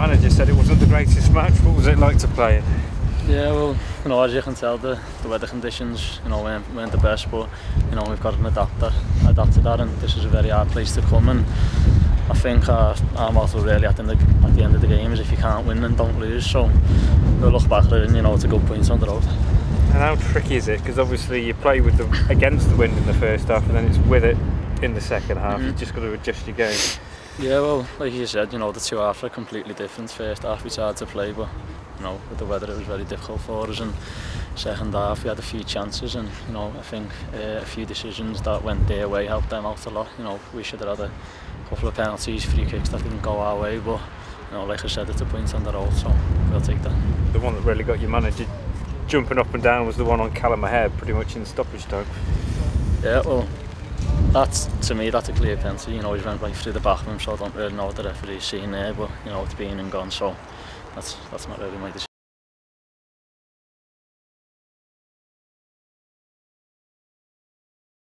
manager said it wasn't the greatest match. What was it like to play it? Yeah, well, you know, as you can tell, the, the weather conditions, you know, weren't, weren't the best, but, you know, we've got an adapter, adapt to that, and this is a very hard place to come, and I think our, our motto really at the, end of, at the end of the game is if you can't win, then don't lose, so we'll look back at it, and, you know, it's a good point on the road. And how tricky is it? Because obviously you play with the against the wind in the first half, and then it's with it in the second half. Mm -hmm. You've just got to adjust your game. Yeah, well, like you said, you know, the two halves are completely different. First half it's hard to play, but you know, with the weather it was very difficult for us. And second half we had a few chances, and you know, I think uh, a few decisions that went their way helped them out a lot. You know, we should have had a couple of penalties, free kicks that didn't go our way, but you know, like I said, it's a point on the road, so we'll take that. The one that really got you managed jumping up and down was the one on Callum O'Hare, pretty much in stoppage time. Yeah, well, that's to me that's a clear penalty. You know, he's went right through the back uh, of him, so I don't really know what the referee's seen there. But you know, it's been and gone, so that's that's not really my decision.